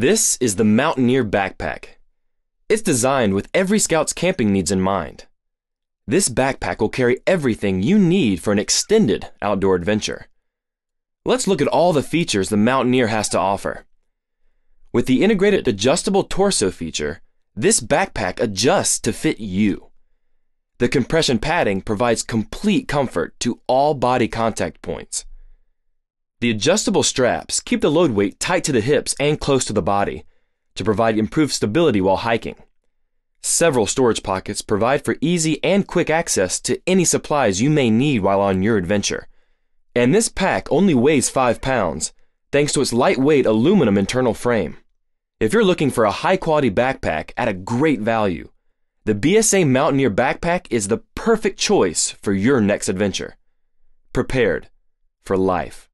This is the Mountaineer Backpack. It's designed with every scout's camping needs in mind. This backpack will carry everything you need for an extended outdoor adventure. Let's look at all the features the Mountaineer has to offer. With the integrated adjustable torso feature, this backpack adjusts to fit you. The compression padding provides complete comfort to all body contact points. The adjustable straps keep the load weight tight to the hips and close to the body to provide improved stability while hiking. Several storage pockets provide for easy and quick access to any supplies you may need while on your adventure. And this pack only weighs 5 pounds, thanks to its lightweight aluminum internal frame. If you're looking for a high quality backpack at a great value, the BSA Mountaineer Backpack is the perfect choice for your next adventure. Prepared for life.